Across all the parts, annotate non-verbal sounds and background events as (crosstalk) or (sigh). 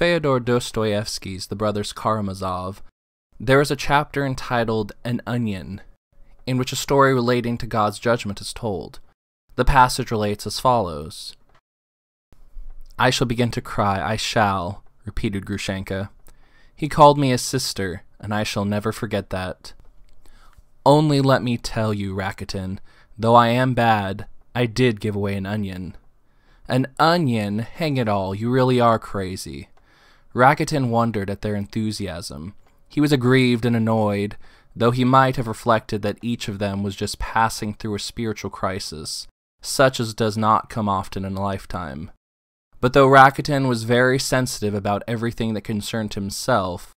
Fyodor Dostoevsky's The Brothers Karamazov, there is a chapter entitled An Onion, in which a story relating to God's judgment is told. The passage relates as follows I shall begin to cry, I shall, repeated Grushenka. He called me his sister, and I shall never forget that. Only let me tell you, Rakitin, though I am bad, I did give away an onion. An onion? Hang it all, you really are crazy. Rakitin wondered at their enthusiasm. He was aggrieved and annoyed, though he might have reflected that each of them was just passing through a spiritual crisis, such as does not come often in a lifetime. But though Rakitin was very sensitive about everything that concerned himself,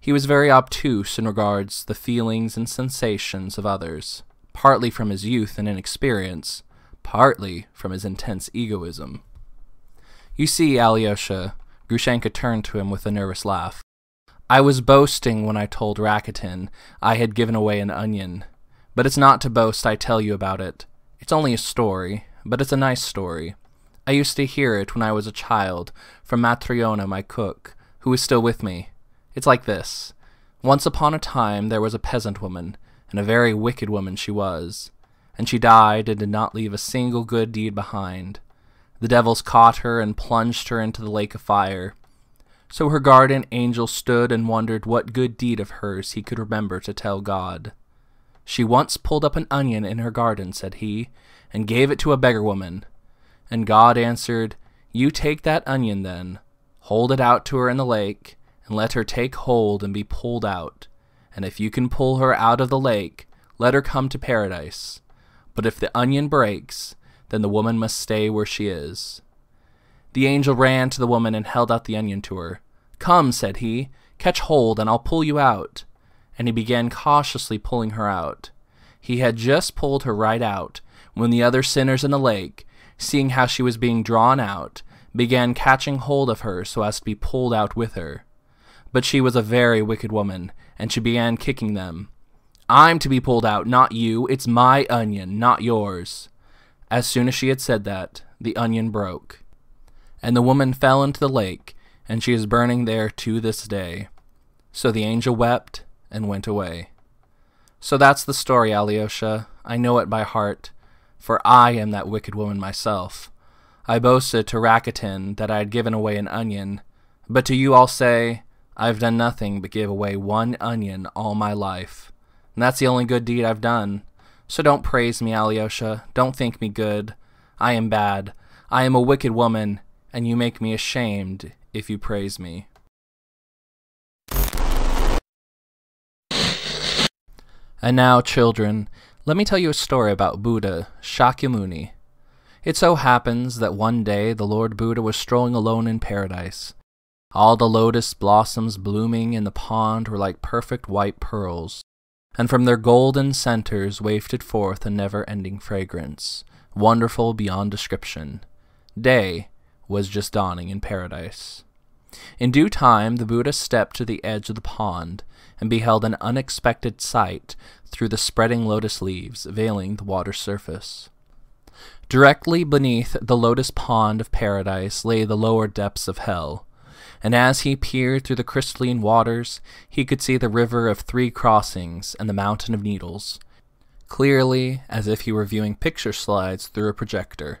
he was very obtuse in regards the feelings and sensations of others, partly from his youth and inexperience, partly from his intense egoism. You see, Alyosha, Grushenka turned to him with a nervous laugh. I was boasting when I told Rakitin I had given away an onion. But it's not to boast I tell you about it. It's only a story, but it's a nice story. I used to hear it when I was a child from Matryona, my cook, who is still with me. It's like this. Once upon a time there was a peasant woman, and a very wicked woman she was. And she died and did not leave a single good deed behind. The devils caught her and plunged her into the lake of fire. So her guardian angel stood and wondered what good deed of hers he could remember to tell God. She once pulled up an onion in her garden, said he, and gave it to a beggar woman. And God answered, You take that onion then, hold it out to her in the lake, and let her take hold and be pulled out. And if you can pull her out of the lake, let her come to paradise. But if the onion breaks, then the woman must stay where she is. The angel ran to the woman and held out the onion to her. Come, said he, catch hold, and I'll pull you out. And he began cautiously pulling her out. He had just pulled her right out when the other sinners in the lake, seeing how she was being drawn out, began catching hold of her so as to be pulled out with her. But she was a very wicked woman, and she began kicking them. I'm to be pulled out, not you. It's my onion, not yours. As soon as she had said that, the onion broke, and the woman fell into the lake, and she is burning there to this day. So the angel wept and went away. So that's the story, Alyosha. I know it by heart, for I am that wicked woman myself. I boasted to Rakitin that I had given away an onion, but to you I'll say, I've done nothing but give away one onion all my life. And that's the only good deed I've done. So don't praise me, Alyosha. Don't think me good. I am bad. I am a wicked woman, and you make me ashamed if you praise me. And now, children, let me tell you a story about Buddha, Shakyamuni. It so happens that one day the Lord Buddha was strolling alone in paradise. All the lotus blossoms blooming in the pond were like perfect white pearls and from their golden centers wafted forth a never ending fragrance, wonderful beyond description. Day was just dawning in paradise. In due time, the Buddha stepped to the edge of the pond and beheld an unexpected sight through the spreading lotus leaves veiling the water's surface. Directly beneath the lotus pond of paradise lay the lower depths of hell, and as he peered through the crystalline waters, he could see the river of three crossings and the mountain of needles, clearly as if he were viewing picture slides through a projector.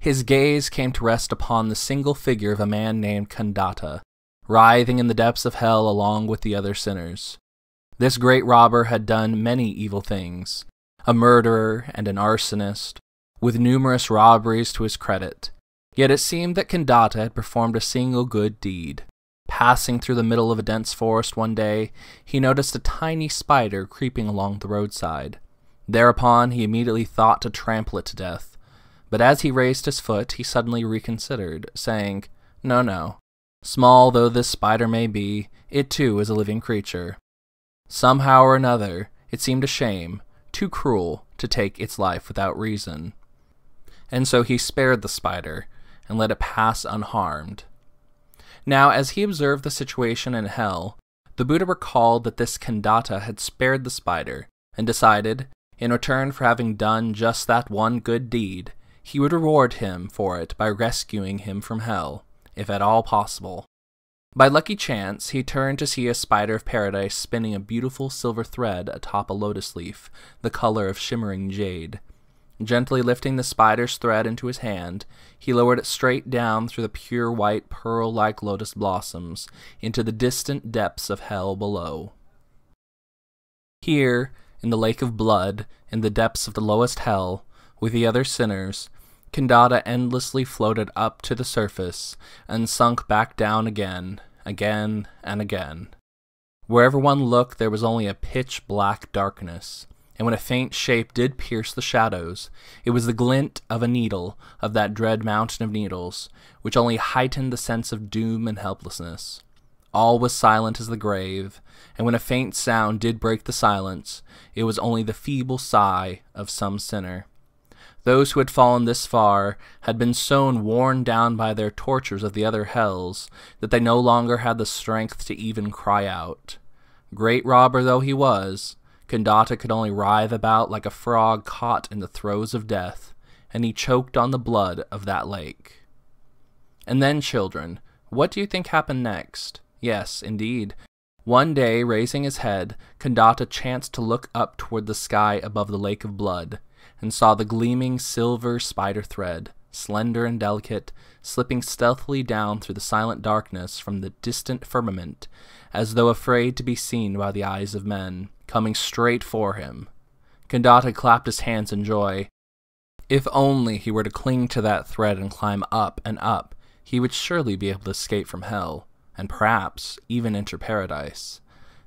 His gaze came to rest upon the single figure of a man named Kandata, writhing in the depths of hell along with the other sinners. This great robber had done many evil things, a murderer and an arsonist, with numerous robberies to his credit, Yet it seemed that Kandata had performed a single good deed. Passing through the middle of a dense forest one day, he noticed a tiny spider creeping along the roadside. Thereupon he immediately thought to trample it to death. But as he raised his foot, he suddenly reconsidered, saying, No, no. Small though this spider may be, it too is a living creature. Somehow or another, it seemed a shame, too cruel, to take its life without reason. And so he spared the spider, and let it pass unharmed. Now, as he observed the situation in hell, the Buddha recalled that this Kandata had spared the spider, and decided, in return for having done just that one good deed, he would reward him for it by rescuing him from hell, if at all possible. By lucky chance, he turned to see a spider of paradise spinning a beautiful silver thread atop a lotus leaf, the color of shimmering jade. Gently lifting the spider's thread into his hand, he lowered it straight down through the pure white pearl like lotus blossoms into the distant depths of hell below. Here, in the lake of blood, in the depths of the lowest hell, with the other sinners, Kandata endlessly floated up to the surface and sunk back down again, again, and again. Wherever one looked, there was only a pitch black darkness, and when a faint shape did pierce the shadows, it was the glint of a needle of that dread mountain of needles, which only heightened the sense of doom and helplessness. All was silent as the grave, and when a faint sound did break the silence, it was only the feeble sigh of some sinner. Those who had fallen this far had been so worn down by their tortures of the other hells that they no longer had the strength to even cry out. Great robber though he was, Kandata could only writhe about like a frog caught in the throes of death, and he choked on the blood of that lake. And then, children, what do you think happened next? Yes, indeed. One day, raising his head, Kandata chanced to look up toward the sky above the lake of blood, and saw the gleaming silver spider thread, slender and delicate, slipping stealthily down through the silent darkness from the distant firmament, as though afraid to be seen by the eyes of men coming straight for him. Kandata clapped his hands in joy. If only he were to cling to that thread and climb up and up, he would surely be able to escape from hell, and perhaps even enter paradise.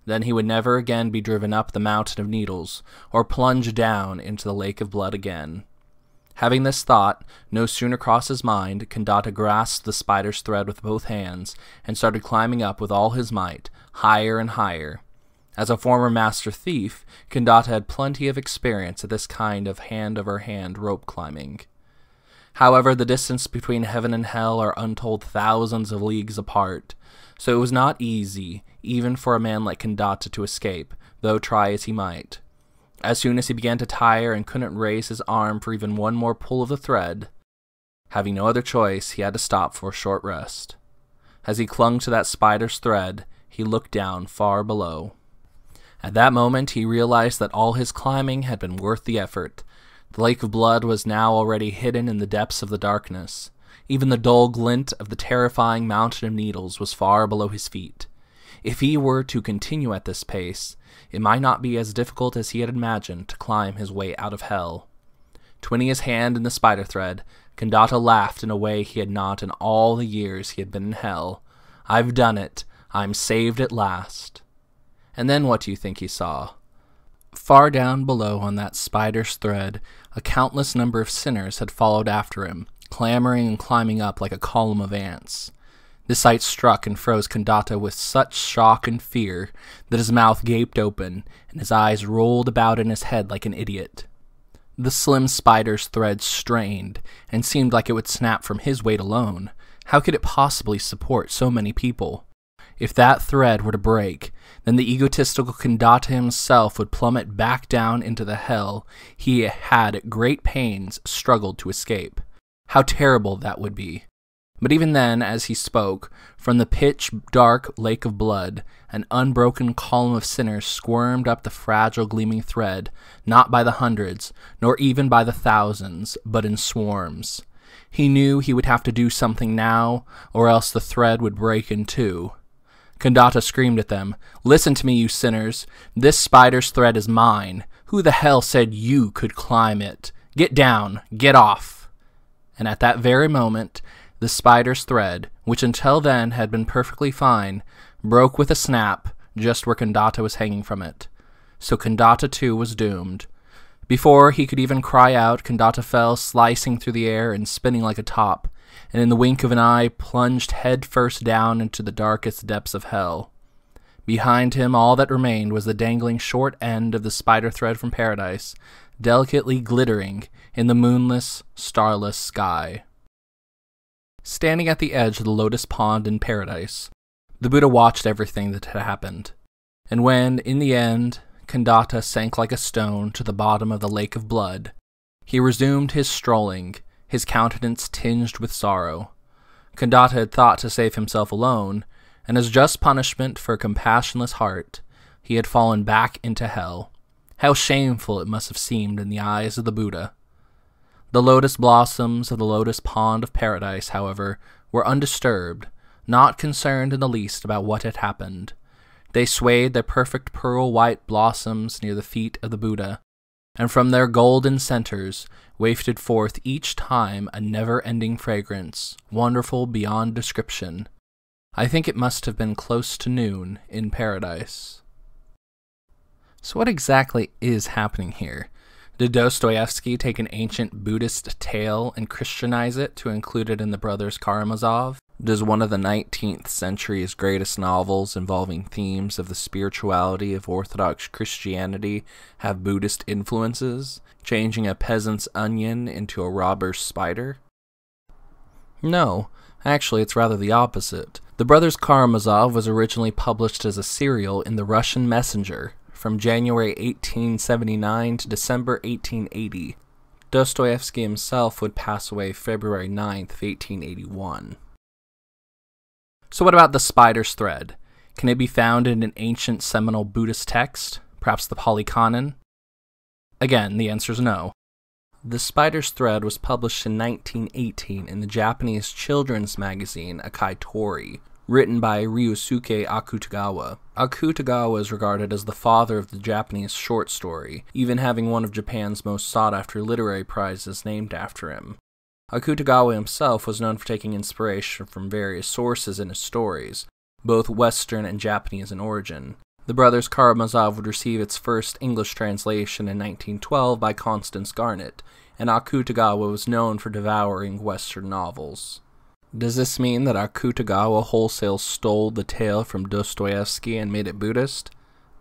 Then he would never again be driven up the mountain of needles, or plunge down into the lake of blood again. Having this thought no sooner crossed his mind, Kandata grasped the spider's thread with both hands, and started climbing up with all his might, higher and higher, as a former master thief, Kandata had plenty of experience at this kind of hand over hand rope climbing. However, the distance between heaven and hell are untold thousands of leagues apart, so it was not easy, even for a man like Kandata to escape, though try as he might. As soon as he began to tire and couldn't raise his arm for even one more pull of the thread, having no other choice, he had to stop for a short rest. As he clung to that spider's thread, he looked down far below. At that moment, he realized that all his climbing had been worth the effort. The lake of blood was now already hidden in the depths of the darkness. Even the dull glint of the terrifying mountain of needles was far below his feet. If he were to continue at this pace, it might not be as difficult as he had imagined to climb his way out of hell. Twining his hand in the spider thread, Kandata laughed in a way he had not in all the years he had been in hell. I've done it. I'm saved at last. And then what do you think he saw? Far down below on that spider's thread, a countless number of sinners had followed after him, clambering and climbing up like a column of ants. The sight struck and froze Kandata with such shock and fear that his mouth gaped open and his eyes rolled about in his head like an idiot. The slim spider's thread strained and seemed like it would snap from his weight alone. How could it possibly support so many people? If that thread were to break, then the egotistical Kandata himself would plummet back down into the hell he had at great pains struggled to escape. How terrible that would be! But even then, as he spoke, from the pitch dark lake of blood, an unbroken column of sinners squirmed up the fragile gleaming thread, not by the hundreds, nor even by the thousands, but in swarms. He knew he would have to do something now, or else the thread would break in two. Kandata screamed at them, Listen to me, you sinners. This spider's thread is mine. Who the hell said you could climb it? Get down. Get off. And at that very moment, the spider's thread, which until then had been perfectly fine, broke with a snap just where Kandata was hanging from it. So Kandata too was doomed. Before he could even cry out, Kandata fell slicing through the air and spinning like a top, and in the wink of an eye plunged headfirst down into the darkest depths of hell. Behind him, all that remained was the dangling short end of the spider thread from paradise, delicately glittering in the moonless, starless sky. Standing at the edge of the lotus pond in paradise, the Buddha watched everything that had happened. And when, in the end, Kandata sank like a stone to the bottom of the lake of blood, he resumed his strolling his countenance tinged with sorrow. Kandata had thought to save himself alone, and as just punishment for a compassionless heart, he had fallen back into hell. How shameful it must have seemed in the eyes of the Buddha. The lotus blossoms of the lotus pond of paradise, however, were undisturbed, not concerned in the least about what had happened. They swayed their perfect pearl white blossoms near the feet of the Buddha, and from their golden centers wafted forth each time a never ending fragrance, wonderful beyond description. I think it must have been close to noon in paradise. So, what exactly is happening here? Did Dostoevsky take an ancient Buddhist tale and Christianize it to include it in the Brothers Karamazov? Does one of the 19th century's greatest novels involving themes of the spirituality of Orthodox Christianity have Buddhist influences, changing a peasant's onion into a robber's spider? No, actually, it's rather the opposite. The Brothers Karamazov was originally published as a serial in The Russian Messenger from January 1879 to December 1880. Dostoevsky himself would pass away February 9th, 1881. So, what about the spider's thread? Can it be found in an ancient seminal Buddhist text, perhaps the Pali Canon? Again, the answer is no. The Spider's Thread was published in 1918 in the Japanese children's magazine Akai Tori, written by Ryunosuke Akutagawa. Akutagawa is regarded as the father of the Japanese short story, even having one of Japan's most sought after literary prizes named after him. Akutagawa himself was known for taking inspiration from various sources in his stories, both Western and Japanese in origin. The Brothers Karamazov would receive its first English translation in 1912 by Constance Garnett, and Akutagawa was known for devouring Western novels. Does this mean that Akutagawa wholesale stole the tale from Dostoevsky and made it Buddhist?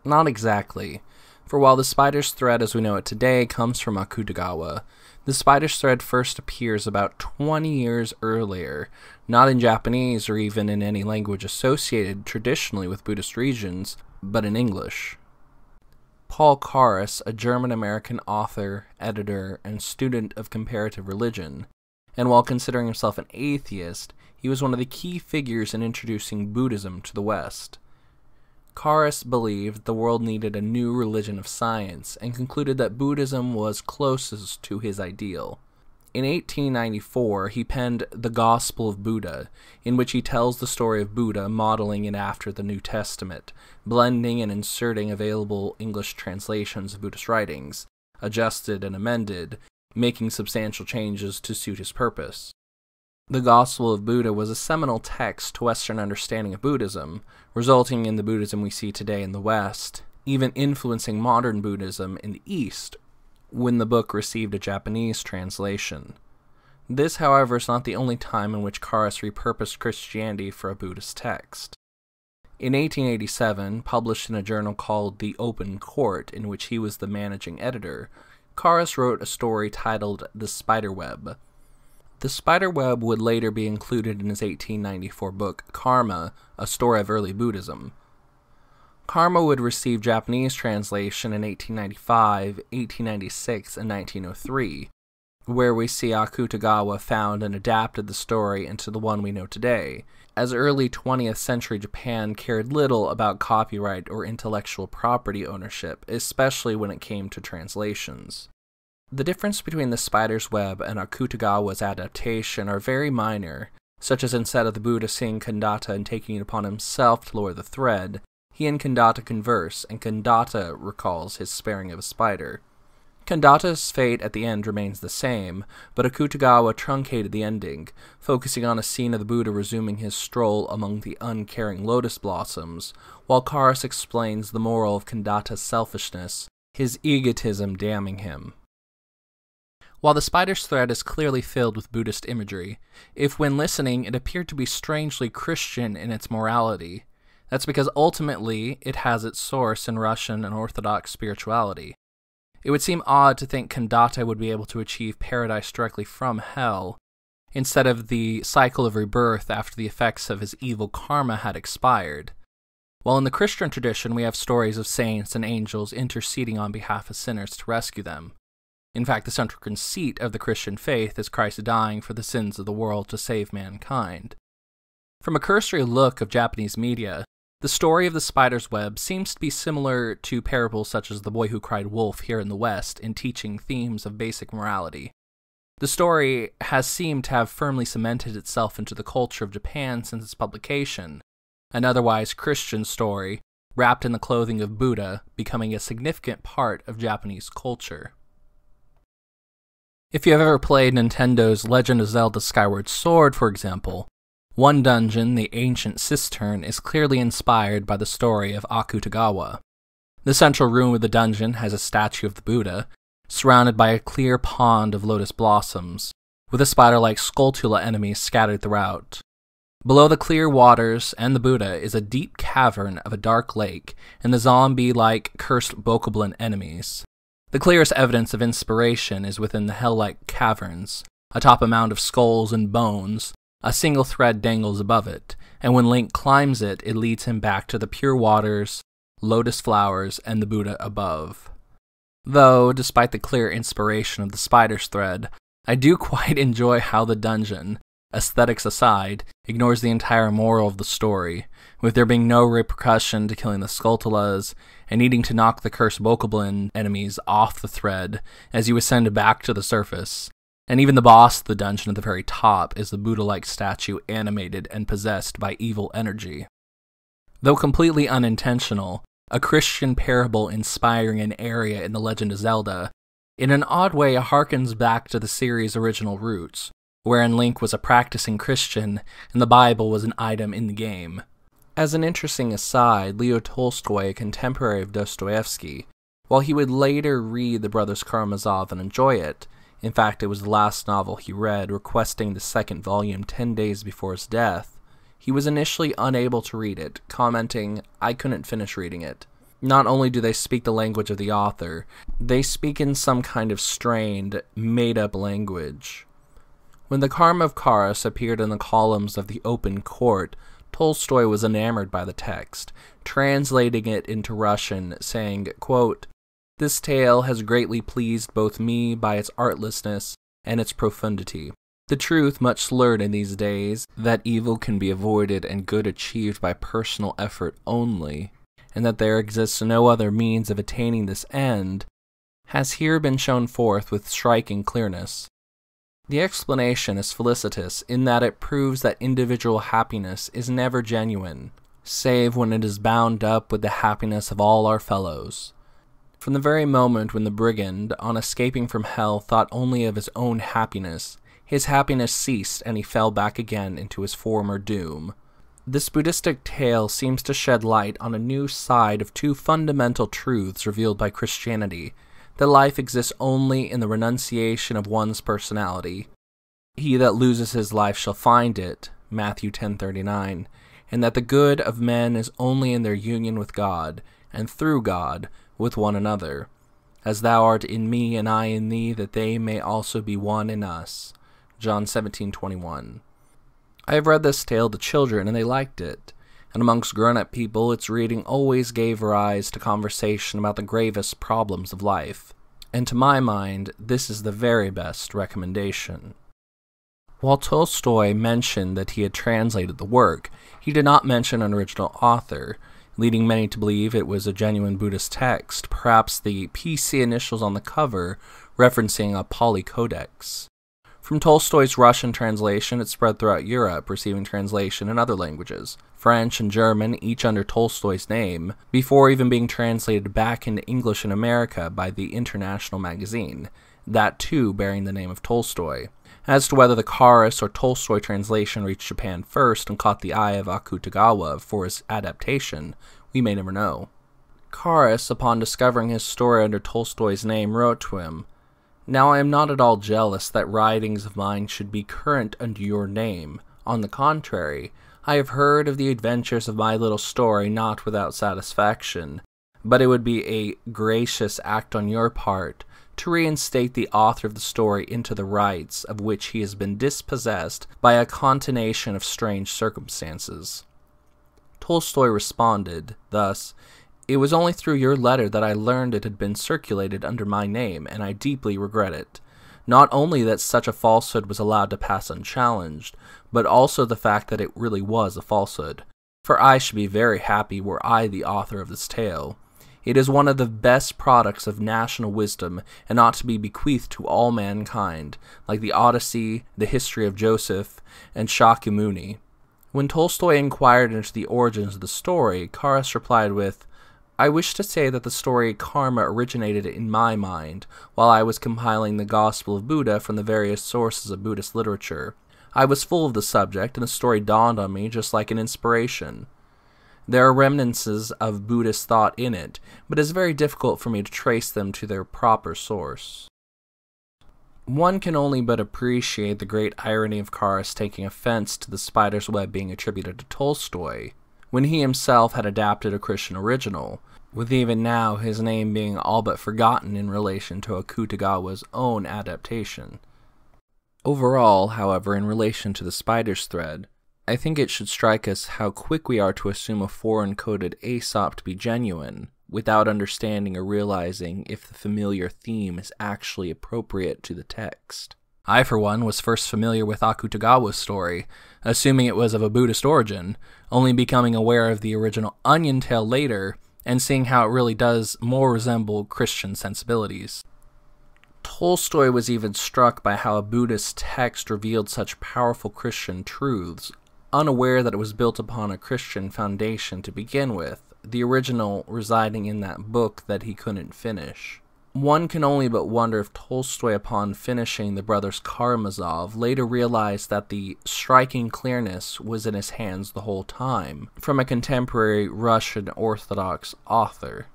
Not exactly, for while the spider's thread as we know it today comes from Akutagawa, the spider's thread first appears about 20 years earlier, not in Japanese or even in any language associated traditionally with Buddhist regions, but in English. Paul Carus, a German American author, editor, and student of comparative religion, and while considering himself an atheist, he was one of the key figures in introducing Buddhism to the West. Carus believed the world needed a new religion of science and concluded that Buddhism was closest to his ideal. In 1894, he penned The Gospel of Buddha, in which he tells the story of Buddha modeling it after the New Testament, blending and inserting available English translations of Buddhist writings, adjusted and amended, making substantial changes to suit his purpose. The Gospel of Buddha was a seminal text to Western understanding of Buddhism, resulting in the Buddhism we see today in the West, even influencing modern Buddhism in the East when the book received a Japanese translation. This, however, is not the only time in which Carus repurposed Christianity for a Buddhist text. In 1887, published in a journal called The Open Court, in which he was the managing editor, Carus wrote a story titled The Spider Web. The spider web would later be included in his 1894 book Karma, A Story of Early Buddhism. Karma would receive Japanese translation in 1895, 1896, and 1903, where we see Akutagawa found and adapted the story into the one we know today, as early 20th century Japan cared little about copyright or intellectual property ownership, especially when it came to translations. The difference between the spider's web and Akutagawa's adaptation are very minor, such as instead of the Buddha seeing Kandata and taking it upon himself to lower the thread, he and Kandata converse, and Kandata recalls his sparing of a spider. Kandata's fate at the end remains the same, but Akutagawa truncated the ending, focusing on a scene of the Buddha resuming his stroll among the uncaring lotus blossoms, while Carus explains the moral of Kandata's selfishness, his egotism damning him. While the spider's thread is clearly filled with Buddhist imagery, if when listening it appeared to be strangely Christian in its morality, that's because ultimately it has its source in Russian and Orthodox spirituality. It would seem odd to think Kandata would be able to achieve paradise directly from hell, instead of the cycle of rebirth after the effects of his evil karma had expired. While in the Christian tradition we have stories of saints and angels interceding on behalf of sinners to rescue them. In fact, the central conceit of the Christian faith is Christ dying for the sins of the world to save mankind. From a cursory look of Japanese media, the story of the spider's web seems to be similar to parables such as The Boy Who Cried Wolf here in the West in teaching themes of basic morality. The story has seemed to have firmly cemented itself into the culture of Japan since its publication, an otherwise Christian story wrapped in the clothing of Buddha becoming a significant part of Japanese culture. If you have ever played Nintendo's Legend of Zelda Skyward Sword, for example, one dungeon, the Ancient Cistern, is clearly inspired by the story of Akutagawa. The central room of the dungeon has a statue of the Buddha, surrounded by a clear pond of lotus blossoms, with a spider like Skulltula enemies scattered throughout. Below the clear waters and the Buddha is a deep cavern of a dark lake and the zombie like cursed Bokoblin enemies. The clearest evidence of inspiration is within the hell like caverns. Atop a mound of skulls and bones, a single thread dangles above it, and when Link climbs it, it leads him back to the pure waters, lotus flowers, and the Buddha above. Though, despite the clear inspiration of the spider's thread, I do (laughs) quite enjoy how the dungeon, aesthetics aside, ignores the entire moral of the story, with there being no repercussion to killing the Skulltulas and needing to knock the cursed Bokoblin enemies off the thread as you ascend back to the surface. And even the boss of the dungeon at the very top is the Buddha like statue animated and possessed by evil energy. Though completely unintentional, a Christian parable inspiring an area in The Legend of Zelda, in an odd way harkens back to the series' original roots, wherein Link was a practicing Christian and the Bible was an item in the game. As an interesting aside, Leo Tolstoy, a contemporary of Dostoevsky, while he would later read The Brothers Karamazov and enjoy it, in fact, it was the last novel he read, requesting the second volume 10 days before his death, he was initially unable to read it, commenting, I couldn't finish reading it. Not only do they speak the language of the author, they speak in some kind of strained, made up language. When the Karma of Carus appeared in the columns of the Open Court, Tolstoy was enamored by the text, translating it into Russian, saying, quote, This tale has greatly pleased both me by its artlessness and its profundity. The truth, much slurred in these days, that evil can be avoided and good achieved by personal effort only, and that there exists no other means of attaining this end, has here been shown forth with striking clearness. The explanation is felicitous in that it proves that individual happiness is never genuine, save when it is bound up with the happiness of all our fellows. From the very moment when the brigand, on escaping from hell, thought only of his own happiness, his happiness ceased and he fell back again into his former doom. This Buddhistic tale seems to shed light on a new side of two fundamental truths revealed by Christianity that life exists only in the renunciation of one's personality. He that loses his life shall find it, Matthew 10:39, and that the good of men is only in their union with God, and through God with one another. As thou art in me and I in thee, that they may also be one in us. John 17:21. I have read this tale to children and they liked it, and amongst grown-up people its reading always gave rise to conversation about the gravest problems of life. And to my mind, this is the very best recommendation. While Tolstoy mentioned that he had translated the work, he did not mention an original author, leading many to believe it was a genuine Buddhist text, perhaps the PC initials on the cover referencing a Pali Codex. From Tolstoy's Russian translation, it spread throughout Europe, receiving translation in other languages, French and German, each under Tolstoy's name, before even being translated back into English in America by the International magazine, that too bearing the name of Tolstoy. As to whether the Carus or Tolstoy translation reached Japan first and caught the eye of Akutagawa for his adaptation, we may never know. Carus, upon discovering his story under Tolstoy's name, wrote to him, now I am not at all jealous that writings of mine should be current under your name. On the contrary, I have heard of the adventures of my little story not without satisfaction, but it would be a gracious act on your part to reinstate the author of the story into the rights of which he has been dispossessed by a concatenation of strange circumstances. Tolstoy responded, thus, it was only through your letter that I learned it had been circulated under my name, and I deeply regret it. Not only that such a falsehood was allowed to pass unchallenged, but also the fact that it really was a falsehood. For I should be very happy were I the author of this tale. It is one of the best products of national wisdom and ought to be bequeathed to all mankind, like the Odyssey, the history of Joseph, and Shakyamuni. When Tolstoy inquired into the origins of the story, Carus replied with, I wish to say that the story Karma originated in my mind while I was compiling the Gospel of Buddha from the various sources of Buddhist literature. I was full of the subject, and the story dawned on me just like an inspiration. There are remnants of Buddhist thought in it, but it is very difficult for me to trace them to their proper source. One can only but appreciate the great irony of Carus taking offense to the spider's web being attributed to Tolstoy, when he himself had adapted a Christian original, with even now his name being all but forgotten in relation to Akutagawa's own adaptation. Overall, however, in relation to the spider's thread, I think it should strike us how quick we are to assume a foreign coded Aesop to be genuine, without understanding or realizing if the familiar theme is actually appropriate to the text. I, for one, was first familiar with Akutagawa's story, assuming it was of a Buddhist origin, only becoming aware of the original Onion tale later and seeing how it really does more resemble Christian sensibilities. Tolstoy was even struck by how a Buddhist text revealed such powerful Christian truths, unaware that it was built upon a Christian foundation to begin with, the original residing in that book that he couldn't finish. One can only but wonder if Tolstoy, upon finishing the brothers Karamazov, later realized that the striking clearness was in his hands the whole time, from a contemporary Russian Orthodox author.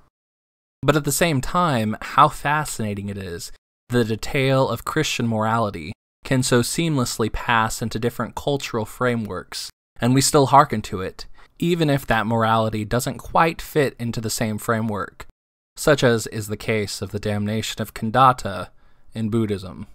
But at the same time, how fascinating it is the detail of Christian morality can so seamlessly pass into different cultural frameworks, and we still hearken to it, even if that morality doesn't quite fit into the same framework, such as is the case of the damnation of Kandata in Buddhism.